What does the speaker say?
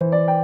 you.